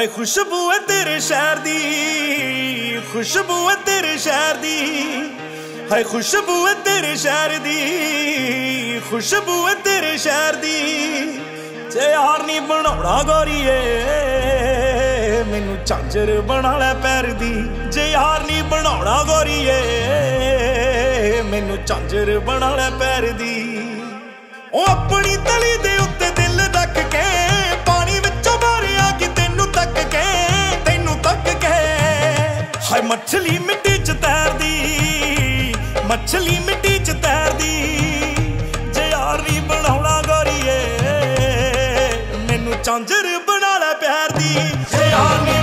ਹਾਏ, ਖੁਸ਼ਬੂ ਹੈ ਤੇਰੇ ਸ਼ਹਿਰ ਦੀ, ਖੁਸ਼ਬੂ ਹੈ ਤੇਰੇ ਸ਼ਹਿਰ ਦੀ। ਹਾਏ, ਖੁਸ਼ਬੂ ਹੈ ਤੇਰੇ ਸ਼ਹਿਰ ਦੀ, ਖੁਸ਼ਬੂ ਹੈ ਤੇਰੇ ਸ਼ਹਿਰ ਦੀ। ਜੇ ਯਾਰ ਨਹੀਂ ਬਣਾਉਣਾ ਗੋਰੀਏ, ਮੈਨੂੰ ਝਾਂਜਰ ਬਣਾ ਲੈ ਪੈਰ ਦੀ। ਜੇ ਯਾਰ ਨਹੀਂ ਬਣਾਉਣਾ ਗੋਰੀਏ, ਮੈਨੂੰ ਝਾਂਜਰ ਬਣਾ ਲੈ ਪੈਰ ਦੀ। ਉਹ ਆਪਣੀ ਤਲੀ ਦੇ ਮੱਛਲੀ ਮਿੱਟੀ ਚ ਤੈਰਦੀ, ਮੱਛਲੀ ਮਿੱਟੀ ਚ ਤੈਰਦੀ। ਜੇ ਯਾਰ ਨਹੀਂ ਬਣਾਉਣਾ ਗੋਰੀਏ, ਮੈਨੂੰ ਚਾਂਜਰ ਬਣਾ ਲੈ ਪਿਆਰ ਦੀ। ਜੇ ਯਾਰ ਨਹੀਂ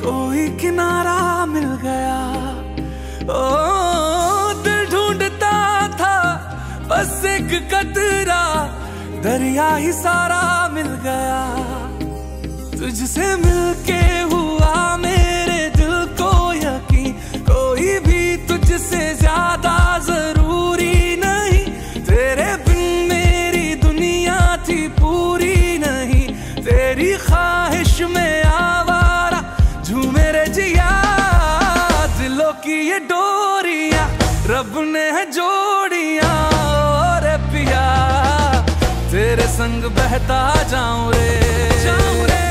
कोई किनारा मिल गया। ओ, दिल ढूंढता था, बस एक कतरा, दरिया ही सारा मिल गया। तुझसे मिलके हुआ संग बहता जाऊँ रे। जाऊँ रे।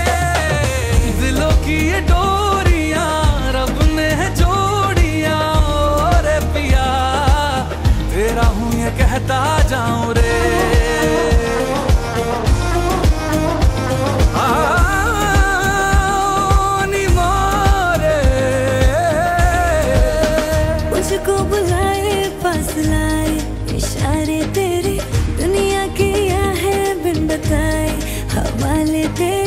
दिलों की ये डोरियाँ रब ने है जोड़ियाँ और पिया तेरा हूँ ये कहता जाऊँ रे। मुझको बुलाए पास लाए इशारे it did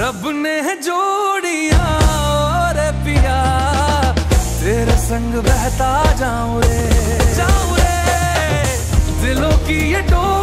रब ने जोड़िया, और पिया। तेरे संग बहता जाऊँ रे। जाऊँ रे। दिलों की ये डोरियाँ